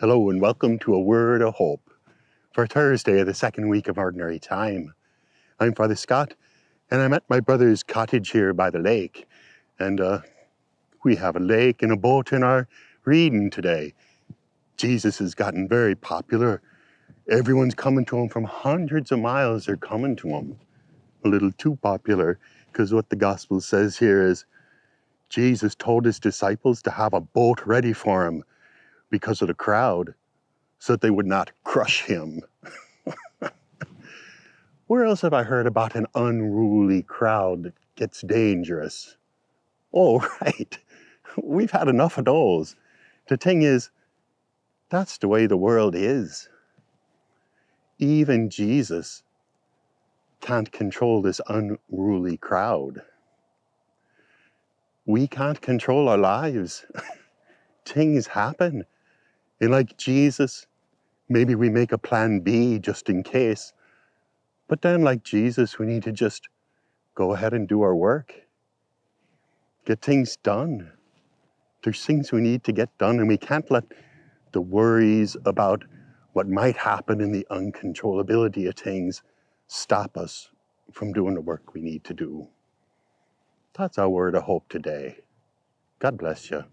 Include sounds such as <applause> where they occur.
Hello and welcome to a word of hope for Thursday of the second week of Ordinary Time. I'm Father Scott and I'm at my brother's cottage here by the lake and uh, we have a lake and a boat in our reading today. Jesus has gotten very popular. Everyone's coming to him from hundreds of miles, they're coming to him. A little too popular because what the gospel says here is Jesus told his disciples to have a boat ready for him because of the crowd so that they would not crush him. <laughs> Where else have I heard about an unruly crowd that gets dangerous? Oh, <laughs> right. We've had enough of those. The thing is, that's the way the world is. Even Jesus can't control this unruly crowd. We can't control our lives. <laughs> Things happen. And like Jesus, maybe we make a plan B just in case. But then, like Jesus, we need to just go ahead and do our work, get things done. There's things we need to get done, and we can't let the worries about what might happen and the uncontrollability of things stop us from doing the work we need to do. That's our word of hope today. God bless you.